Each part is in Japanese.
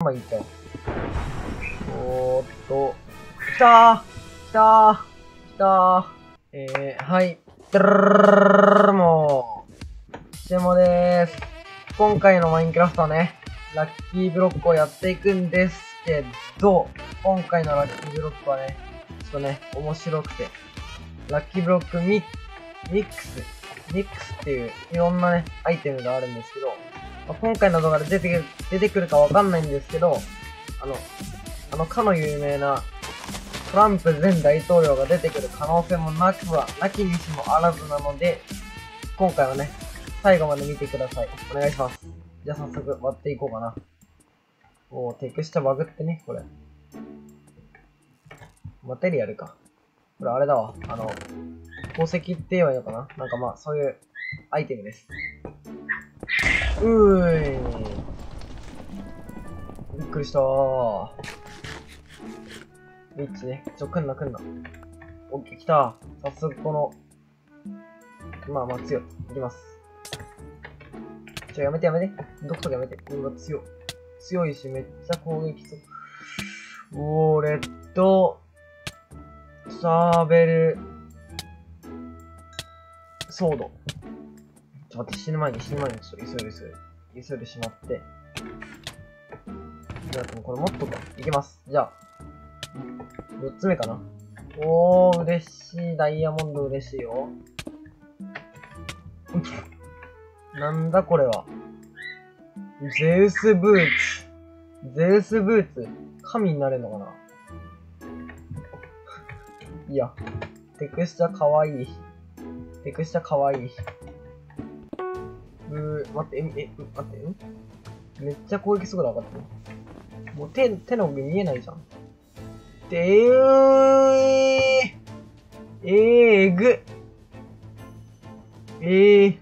まあいいか。おーっと、来たー来たー来たーえー、はい。どうも、シェモでーす。今回のマインクラフトはね、ラッキーブロックをやっていくんですけど、今回のラッキーブロックはね、ちょっとね、面白くて、ラッキーブロックミミックス、ミックスっていういろんなね、アイテムがあるんですけど、まあ、今回の動画で出て、出てくるかわかんないんですけど、あの、あのかの有名なトランプ前大統領が出てくる可能性もなくは、なきにしもあらずなので、今回はね、最後まで見てください。お願いします。じゃあ早速割っていこうかな。おー、テクスチャバグってね、これ。マテリアルか。これあれだわ。あの、宝石って言えばいいのかななんかまあ、そういうアイテムです。うーい。びっくりしたー。リッチね。ちょ、来んな来んな。オッケー、来た。早速この、まあまあ強い。いきます。ちょ、やめてやめて。どことかやめて。うわ、強い。強いし、めっちゃ攻撃そう。ウォーレット、シャーベル、ソード。待って、死ぬ前に死ぬ前にちょっと急いで急いで。急いでしまって。じゃあ、これ持っとくか。いきます。じゃあ、4つ目かな。おー、嬉しい。ダイヤモンド嬉しいよ。なんだこれは。ゼウスブーツ。ゼウスブーツ。神になれるのかないや、テクスチャかわいい。テクスチャかわいい。うー、待って、え、え、待って、めっちゃ攻撃速度上がってる。もう手、手の上見えないじゃん。でー、えー、えぐえー。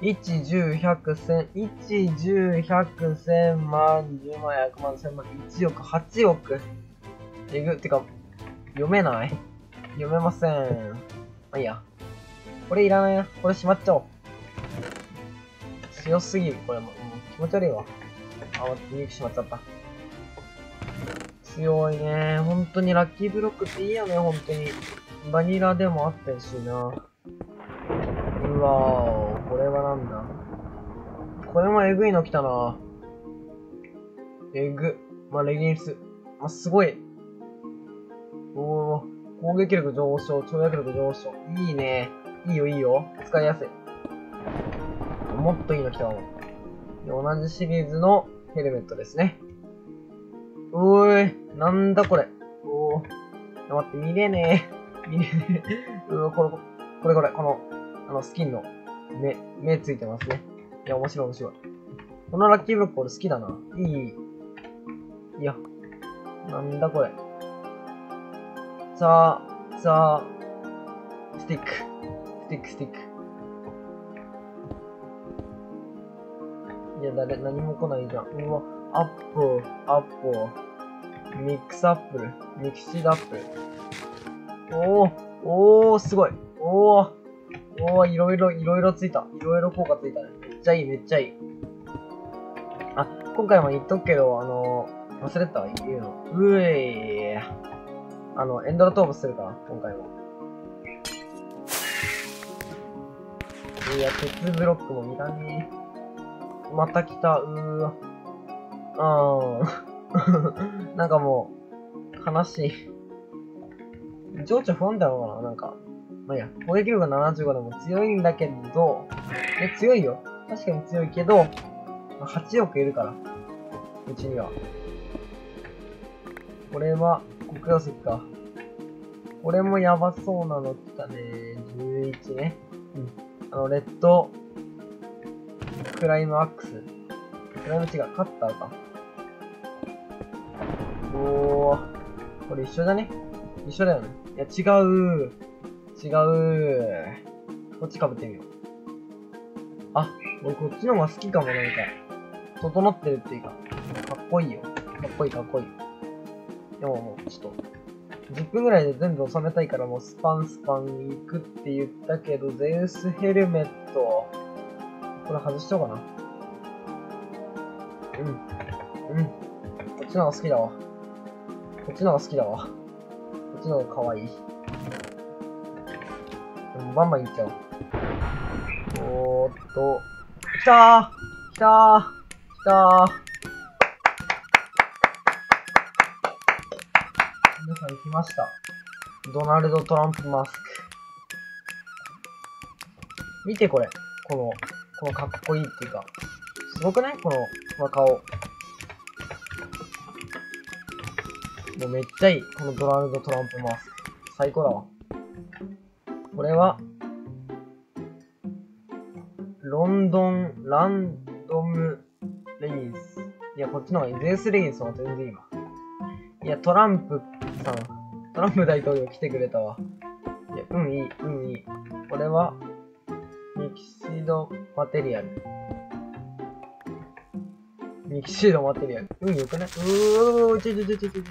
1、10、100、1000、1、10、100、1000万、10万、100万、1000万、1億、8億。えぐ、ってか、読めない読めません。まあいいや。これいらないな。これしまっちゃおう。強すぎる。これも、もう気持ち悪いわ。あ、待って、ミしまっちゃった。強いね。本当にラッキーブロックっていいよね、本当に。バニラでもあったしな。うわーこれはなんだこれもえぐいの来たな。えぐ。まあ、レギンス。まあ、すごい。おー、攻撃力上昇、跳躍力上昇。いいね。いいよ、いいよ。使いやすい。もっといいの来たわ。同じシリーズのヘルメットですね。おーい、なんだこれ。おー。待って、見れねえ。見れねえ。うわ、これ、これこれ、この、あの、スキンの、目、目ついてますね。いや、面白い面白い。このラッキーブロック俺好きだな。いい。いや、なんだこれ。さあ、さあ、スティック。ティック、スティック。いや、誰、何も来ないじゃん。うわ、アップ、アップル。ミックスアップル。 Mixed Apple。おー、おー、すごい。おー、おー、いろいろ、いろいろついた。いろいろ効果ついたね。めっちゃいい、めっちゃいい。あ、今回も言っとくけど、あのー、忘れた言うの。うえー。あの、エンドラ討伐するから、今回も。いや、鉄ブロックもいらねえ。また来た、うーわ。あー。なんかもう、悲しい。情緒不安定なのかななんか。まあいいや、攻撃力が75でも強いんだけど、え、強いよ。確かに強いけどま、8億いるから。うちには。これは、黒曜石か。これもやばそうなの来たね。11ね。うん。あの、レッド、クライムアックス。クライム違う、カッターか。おー。これ一緒だね。一緒だよね。いや、違う。違う。こっち被ってみよう。あ、俺こっちの方が好きかも、なんか。整ってるっていうか。かっこいいよ。かっこいいかっこいい。でももう、ちょっと、10分ぐらいで全部収めたいからもうスパンスパン行くって言ったけど、ゼウスヘルメット。これ外しちゃおうかな。うん。うん。こっちの方が好きだわ。こっちの方が好きだわ。こっちの方が可愛い。バンバン行っちゃおう。おーっと。来たー来たー来たーさん行きました。ドナルド・トランプ・マスク。見てこれ。この、このかっこいいっていうか。すごくない？この、この顔。もうめっちゃいい。このドナルド・トランプ・マスク。最高だわ。これは、ロンドン、ランドム、レギンス。いや、こっちの方がいい。ゼウス・レギンスの全然いいわ。いや、トランプさん、トランプ大統領来てくれたわ。いや、運いい、運いい。これは、ミキシードマテリアル。ミキシードマテリアル。うん、よくない？うーちょちょちょちょちょ。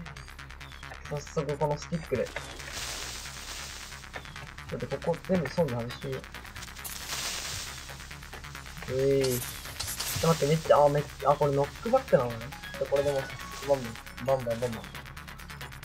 早速このスティックで。だってここ全部損な話してみよう。えー。ちょっと待って、めっちゃ、あ、めっちゃ、あ、これノックバックなのね。ちょっとこれでも、バンバン、バンバン、バンバン。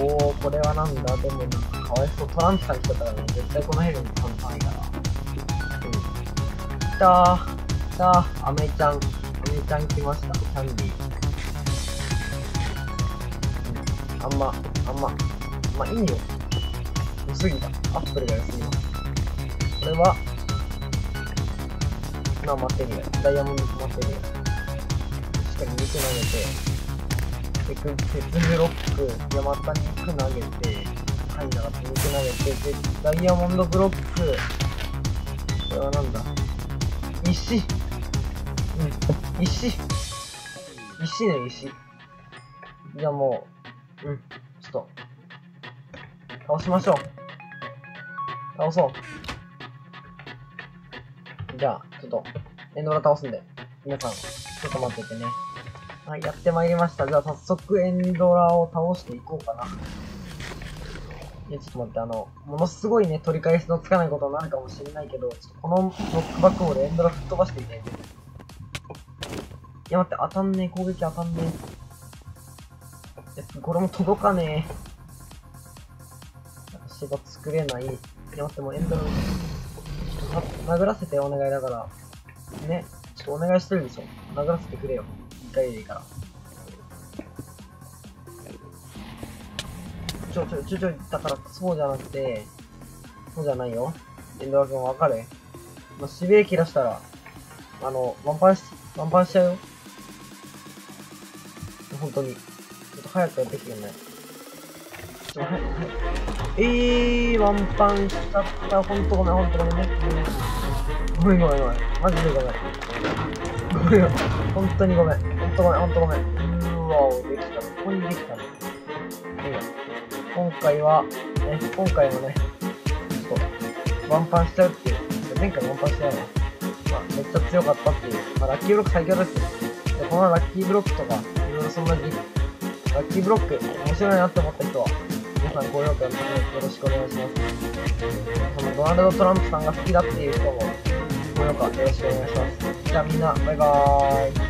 おー、これはなんだでもなんかかわいそう。トランプさん来てたらね、絶対このヘルに簡単いから。うん。来たー。来たー。アメちゃん。アメちゃん来ました。キャンディー。うん。あんま、あんま、まあいいよ。良すぎた。アップルが良すぎます。これは、まあマテリア。ダイヤモンドマテリア。しっかり肉投げて、鉄鉄ブロック、山田に肉投げて、はい、なかった肉投げて、で、ダイヤモンドブロック、これはなんだ？石うん、石石ね、石。じゃあもう、うん、ちょっと、倒しましょう。倒そう。じゃあ、ちょっと、エンドラ倒すんで、皆さん、ちょっと待っててね。はい、やってまいりました。じゃあ早速エンドラを倒していこうかな。いや、ちょっと待って、あの、ものすごいね、取り返しのつかないことになるかもしれないけど、ちょっとこのノックバックボールエンドラ吹っ飛ばしていて。いや、待って、当たんねえ、攻撃当たんねえ。いや、これも届かねえ。私が作れない。いや、待って、もうエンドラ、ちょっと殴らせてお願いだから。ね、ちょっとお願いしてるでしょ。殴らせてくれよ。一回でいいから。ちょ、ちょ、ちょ、ちょ、だから、そうじゃなくて、そうじゃないよ。エンドラ君わかる？まあ、指名切らしたら、あの、ワンパンし、ワンパンしちゃうよ。本当に。ちょっと早くやってきてね。ちょ、はい、はい。えー、ワンパンしちゃった。ほんとごめん、ほんとごめんね。ごめんごめんごめん。マジでごめん。ごめん。本当にごめん。本当ごめん、本当ごめん。うわー、できた。ここにできたね。いい今回は、ね、今回もね、ちょっと、ワンパンしちゃうっていう。前回ワンパンしちゃうの。まあ、めっちゃ強かったっていう。まあ、ラッキーブロック最強ですよ。で、このラッキーブロックとか、いろいろそんなラッキーブロック、面白いなって思った人は、皆さん高評価よろしくお願いします。そのドナルド・トランプさんが好きだっていう人も、高評価よろしくお願いします。じゃあみんな、バイバーイ。